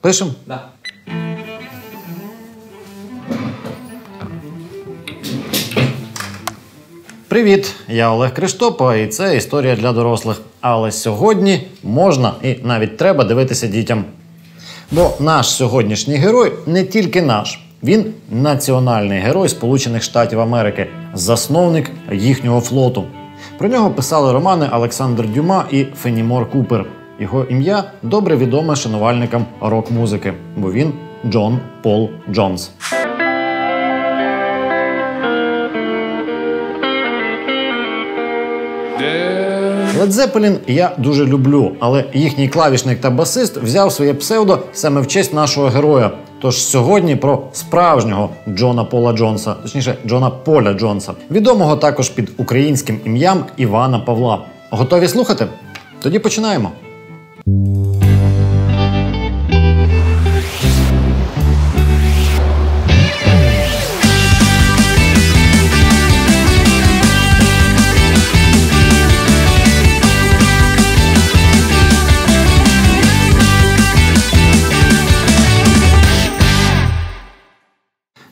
Пишем? Да. Привіт, я Олег Криштопа, і це історія для дорослих. Але сьогодні можна і навіть треба дивитися дітям. Бо наш сьогоднішній герой не тільки наш, він національний герой Сполучених Штатів Америки, засновник їхнього флоту. Про нього писали романи Олександр Дюма і Фенімор Купер. Його ім'я добре відоме шанувальникам рок-музики, бо він Джон Пол Джонс. Led Zeppelin я дуже люблю, але їхній клавішник та басист взяв своє псевдо саме в честь нашого героя. Тож сьогодні про справжнього Джона Пола Джонса, точніше Джона Поля Джонса, відомого також під українським ім'ям Івана Павла. Готові слухати? Тоді починаємо. Mm-hmm.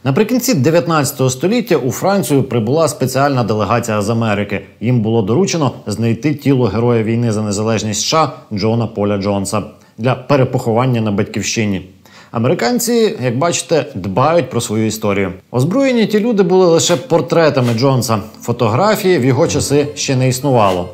Наприкінці 19 століття у Францію прибула спеціальна делегація з Америки. Їм було доручено знайти тіло героя війни за незалежність США Джона Поля Джонса для перепоховання на батьківщині. Американці, як бачите, дбають про свою історію. Озброєні ті люди були лише портретами Джонса. Фотографії в його часи ще не існувало.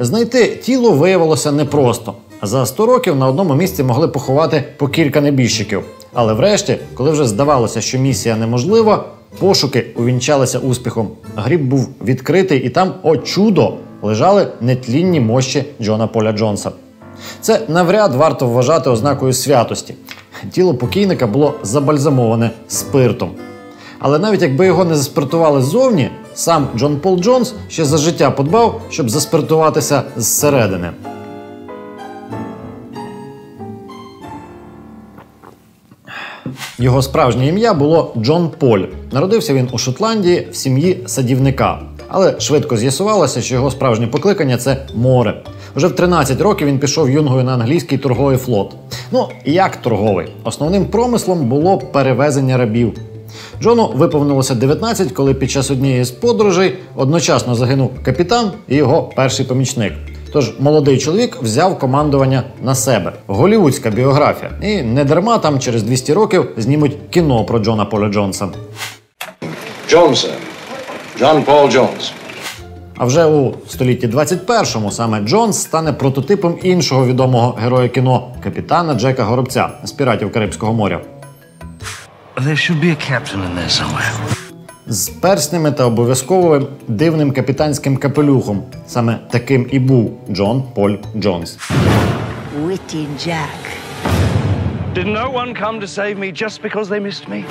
Знайти тіло виявилося непросто. За 100 років на одному місці могли поховати по кілька небіжчиків. Але врешті, коли вже здавалося, що місія неможлива, пошуки увінчалися успіхом. Гріб був відкритий, і там, о чудо, лежали нетлінні мощі Джона Поля Джонса. Це навряд варто вважати ознакою святості. Тіло покійника було забальзамоване спиртом. Але навіть якби його не заспиртували ззовні, сам Джон Пол Джонс ще за життя подбав, щоб заспиртуватися зсередини. Його справжнє ім'я було Джон Поль. Народився він у Шотландії в сім'ї садівника. Але швидко з'ясувалося, що його справжнє покликання це море. Уже в 13 років він пішов юнгою на англійський торговий флот. Ну, як торговий? Основним промислом було перевезення рабів. Джону виповнилося 19, коли під час однієї з подорожей одночасно загинув капітан і його перший помічник. Тож молодий чоловік взяв командування на себе. Голівудська біографія. І не дарма там через 200 років знімуть кіно про Джона Поля Джонса. Sir. John Paul Jones. А вже у столітті 21-му саме Джонс стане прототипом іншого відомого героя кіно капітана Джека Горобця з піратів Карибського моря. There should be a captain in there somewhere. З перснями та обов'язковим дивним капітанським капелюхом. Саме таким і був Джон Поль Джонс. Witty Jack. Did no one come to save me just because they missed me?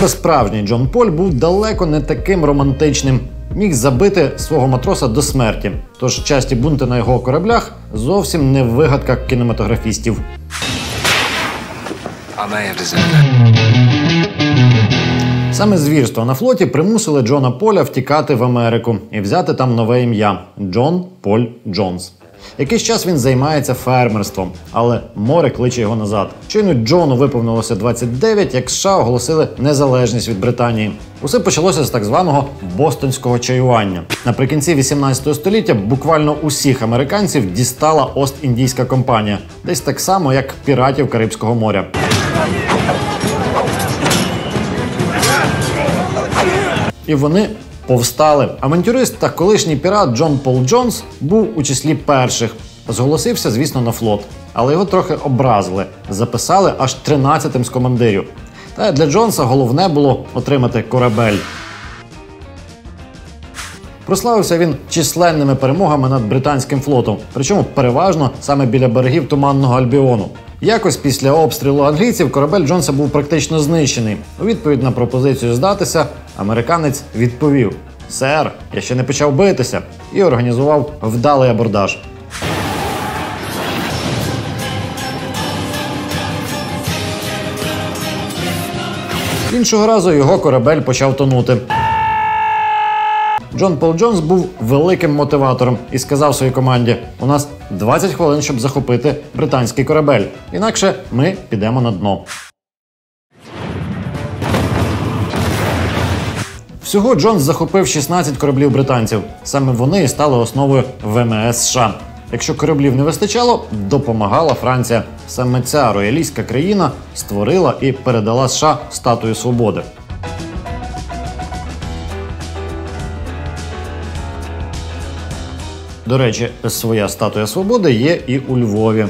Та справжній Джон Поль був далеко не таким романтичним. Міг забити свого матроса до смерті. Тож часті бунти на його кораблях зовсім не вигадка кінематографістів. That. Саме звірства на флоті примусили Джона Поля втікати в Америку і взяти там нове ім'я Джон Поль Джонс. Якийсь час він займається фермерством, але море кличе його назад. Щойно Джону виповнилося 29, як США оголосили незалежність від Британії. Усе почалося з так званого бостонського чаювання. Наприкінці 18 століття буквально усіх американців дістала Ост-Індійська компанія, десь так само, як піратів Карибського моря. І вони повстали. Авантюрист та колишній пірат Джон Пол Джонс був у числі перших. Зголосився, звісно, на флот, але його трохи образили. Записали аж 13-тим з командирів. Та для Джонса головне було отримати корабель. Прославився він численними перемогами над британським флотом, причому переважно саме біля берегів Туманного Альбіону. Якось після обстрілу англійців корабель Джонса був практично знищений. У відповідь на пропозицію здатися, американець відповів: Сер, я ще не почав битися, і організував вдалий абордаж. Іншого разу його корабель почав тонути. Джон Пол Джонс був великим мотиватором і сказав своїй команді: у нас 20 хвилин, щоб захопити британський корабель. Інакше ми підемо на дно. Всього Джонс захопив 16 кораблів британців. Саме вони і стали основою ВМС США. Якщо кораблів не вистачало, допомагала Франція. Саме ця роялістська країна створила і передала США статую свободи. До речі, своя статуя свободи є і у Львові.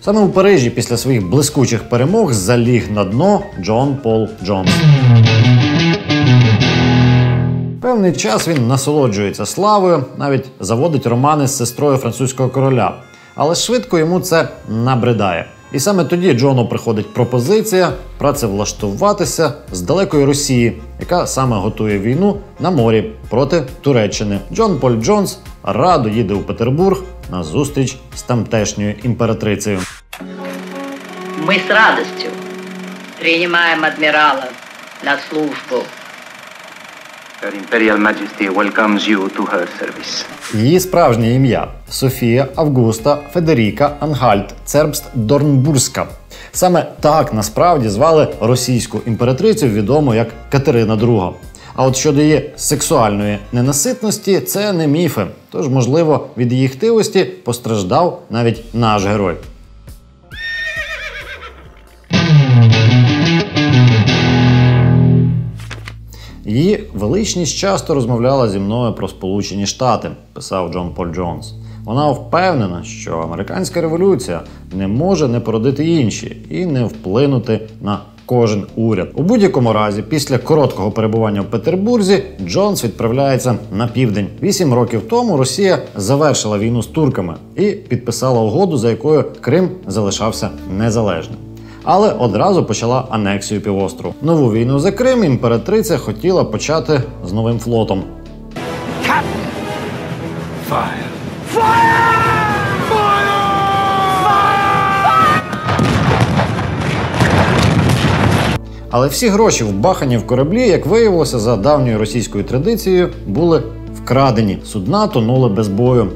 Саме у Парижі після своїх блискучих перемог заліг на дно Джон Пол Джонс. Певний час він насолоджується славою, навіть заводить романи з сестрою французького короля. Але швидко йому це набридає. І саме тоді Джону приходить пропозиція працевлаштуватися з далекої Росії, яка саме готує війну на морі проти Туреччини. Джон Поль Джонс радо їде у Петербург на зустріч з тамтешньою імператрицею. Мы с радостью принимаем адмирала на службу. Her Imperial Majesty. Її справжнє ім'я Софія Августа Федеріка Ангальт Цербст Дорнбурзька. Саме так насправді звали російську імператрицю, відому як Катерина II. А от щодо її сексуальної ненаситності, це не міфи. Тож, можливо, від її хтивості постраждав навіть наш герой. Її величність часто розмовляла зі мною про Сполучені Штати, писав Джон Поль Джонс. Вона впевнена, що американська революція не може не породити інші і не вплинути на кожен уряд. У будь-якому разі, після короткого перебування в Петербурзі, Джонс відправляється на південь. Вісім років тому Росія завершила війну з турками і підписала угоду, за якою Крим залишався незалежним. Але одразу почала анексію півострову. Нову війну за Крим імператриця хотіла почати з новим флотом. Але всі гроші, вбахані в кораблі, як виявилося, за давньою російською традицією, були вкрадені. Судна тонули без бою.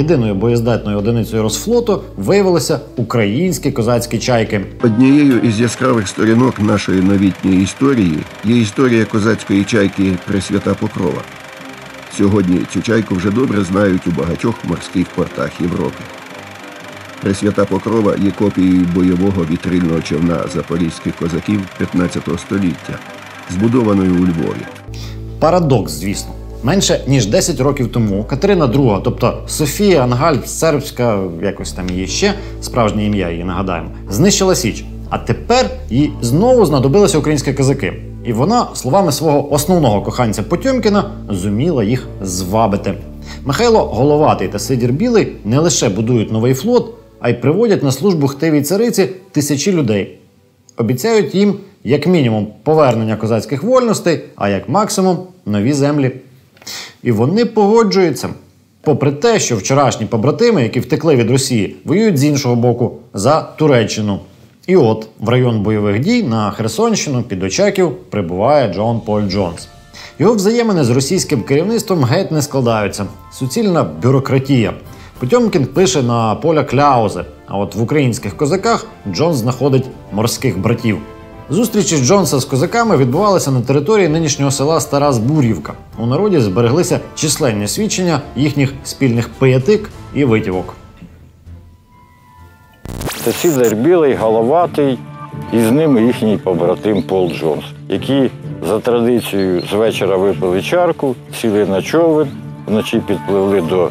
Єдиною боєздатною одиницею Росфлоту виявилися українські козацькі чайки. Однією із яскравих сторінок нашої новітньої історії є історія козацької чайки Пресвята Покрова. Сьогодні цю чайку вже добре знають у багатьох морських портах Європи. Пресвята Покрова є копією бойового вітрильного човна запорізьких козаків 15 століття, збудованою у Львові. Парадокс, звісно. Менше ніж 10 років тому Катерина II, тобто Софія Ангальд Сербська, якось там її ще, справжнє ім'я її нагадаємо, знищила Січ. А тепер їй знову знадобилися українські козаки. І вона, словами свого основного коханця Потьомкіна, зуміла їх звабити. Михайло Головатий та Сидір Білий не лише будують новий флот, а й приводять на службу хтивій цариці тисячі людей. Обіцяють їм як мінімум повернення козацьких вольностей, а як максимум нові землі. І вони погоджуються. Попри те, що вчорашні побратими, які втекли від Росії, воюють з іншого боку за Туреччину. І от в район бойових дій на Херсонщину під Очаків прибуває Джон Поль Джонс. Його взаємини з російським керівництвом геть не складаються. Суцільна бюрократія. Потьомкін пише на поля кляузи, а от в українських козаках Джонс знаходить морських братів. Зустрічі Джонса з козаками відбувалися на території нинішнього села Стара Збур'ївка. У народі збереглися численні свідчення їхніх спільних пиятик і витівок. Це Сідер Білий, головатий, і з ними їхній побратим Пол Джонс, які за традицією з вечора випили чарку, сіли на човен, вночі підпливли до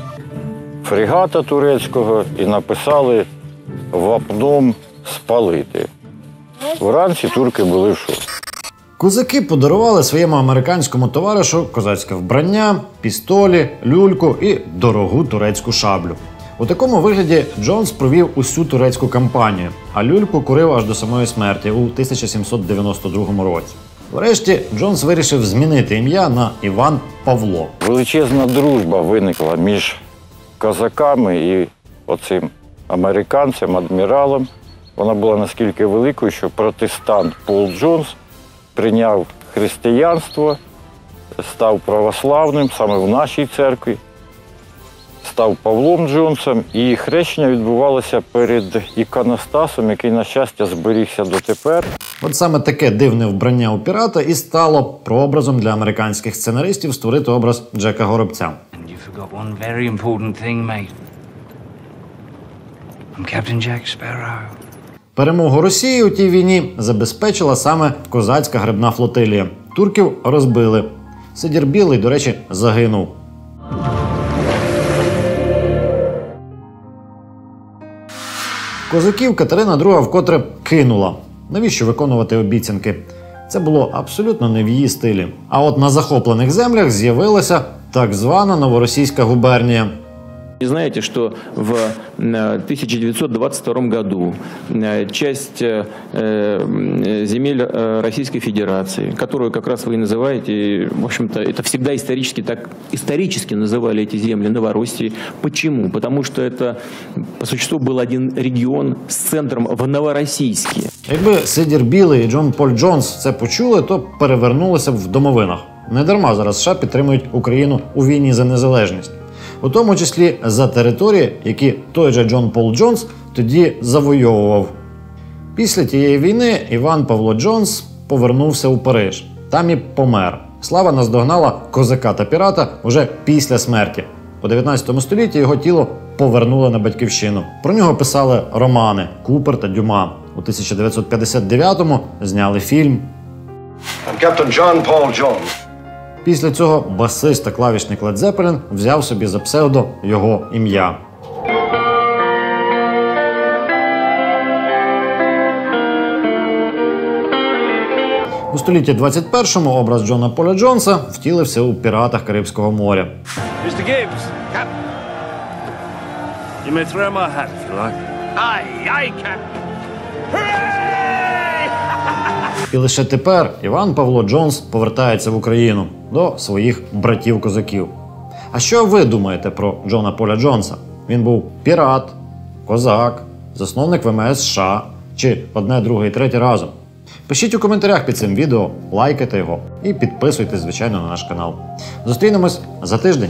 фрегата турецького і написали вапном спалити. Вранці турки були в шоці. Козаки подарували своєму американському товаришу козацьке вбрання, пістолі, люльку і дорогу турецьку шаблю. У такому вигляді Джонс провів усю турецьку кампанію, а люльку курив аж до самої смерті у 1792 році. Врешті Джонс вирішив змінити ім'я на Іван Павло. Величезна дружба виникла між козаками і оцим американцем, адміралом. Вона була наскільки великою, що протестант Пол Джонс прийняв християнство, став православним саме в нашій церкві, став Павлом Джонсом, і хрещення відбувалося перед іконостасом, який, на щастя, зберігся дотепер. От саме таке дивне вбрання у пірата і стало прообразом для американських сценаристів створити образ Джека Горобця. I'm Captain Jack Sparrow. Перемогу Росії у тій війні забезпечила саме козацька грибна флотилія. Турків розбили. Сидір Білий, до речі, загинув. Козаків Катерина II вкотре кинула. Навіщо виконувати обіцянки? Це було абсолютно не в її стилі. А от на захоплених землях з'явилася так звана новоросійська губернія. И знаете, что в э, 1922 году э, часть э, э, земель э, Российской Федерации, которую как раз вы и называете, и, в общем-то, это всегда исторически так исторически называли эти земли Новороссией. Почему? Потому что это по существу был один регион с центром в Новороссийске. Якби Сидір Білий і Джон Поль Джонс це почули, то перевернулися б в домовинах. Недарма зараз США підтримують Україну у війні за незалежність, У тому числі за території, які той же Джон Пол Джонс тоді завойовував. Після тієї війни Іван Павло Джонс повернувся у Париж. Там і помер. Слава наздогнала козака та пірата уже після смерті. У 19 столітті його тіло повернули на батьківщину. Про нього писали романи Купер та Дюма. У 1959-му зняли фільм. Captain John Paul Jones. Після цього басист та клавішник Led Zeppelin взяв собі за псевдо його ім'я. У столітті 21-му образ Джона Поля Джонса втілився у піратах Карибського моря. Mr. Gibbs, Captain. You may throw my hat if you like. Aye, aye, Captain. І лише тепер Іван Павло Джонс повертається в Україну до своїх братів-козаків. А що ви думаєте про Джона Поля Джонса? Він був пірат, козак, засновник ВМС США чи одне, друге і третє разом? Пишіть у коментарях під цим відео, лайкайте його і підписуйтесь, звичайно, на наш канал. Зустрінемось за тиждень.